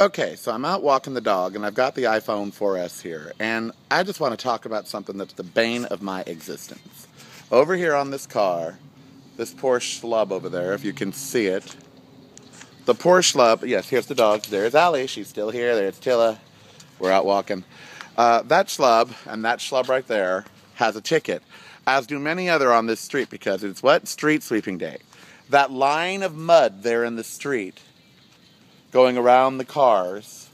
Okay, so I'm out walking the dog and I've got the iPhone 4S here, and I just want to talk about something that's the bane of my existence. Over here on this car, this poor schlub over there, if you can see it, the poor schlub, yes, here's the dog. There's Allie, she's still here. There's Tilla. We're out walking. Uh, that schlub and that schlub right there has a ticket, as do many other on this street because it's what? Street sweeping day. That line of mud there in the street going around the cars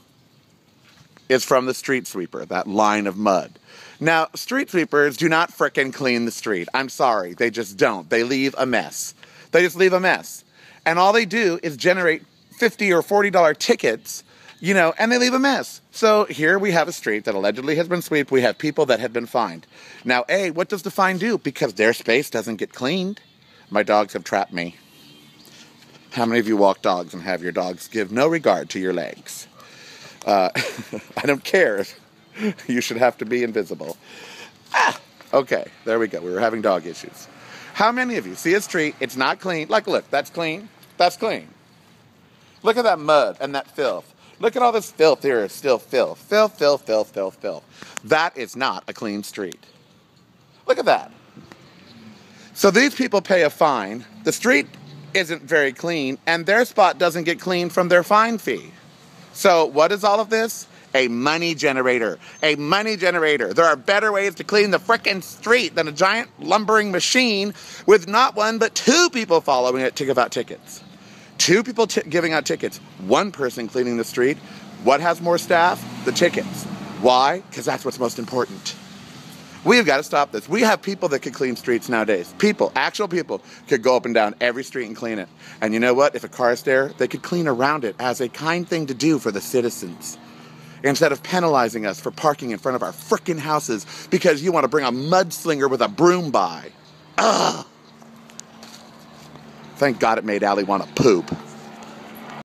is from the street sweeper, that line of mud. Now, street sweepers do not frickin' clean the street. I'm sorry, they just don't. They leave a mess. They just leave a mess. And all they do is generate 50 or $40 tickets, you know, and they leave a mess. So here we have a street that allegedly has been swept. We have people that have been fined. Now, A, what does the fine do? Because their space doesn't get cleaned. My dogs have trapped me. How many of you walk dogs and have your dogs give no regard to your legs? Uh, I don't care. You should have to be invisible. Ah, okay, there we go. We were having dog issues. How many of you see a street? It's not clean. Like, look, that's clean. That's clean. Look at that mud and that filth. Look at all this filth here. It's still filth. Filth, filth, filth, filth, filth. That is not a clean street. Look at that. So these people pay a fine. The street isn't very clean, and their spot doesn't get cleaned from their fine fee. So, what is all of this? A money generator. A money generator. There are better ways to clean the frickin' street than a giant lumbering machine with not one but two people following it to give out tickets. Two people t- giving out tickets, one person cleaning the street. What has more staff? The tickets. Why? Because that's what's most important. We've got to stop this. We have people that could clean streets nowadays. People, actual people, could go up and down every street and clean it. And you know what? If a car is there, they could clean around it as a kind thing to do for the citizens. Instead of penalizing us for parking in front of our frickin' houses because you want to bring a mudslinger with a broom by. Ugh. Thank God it made Allie want to poop.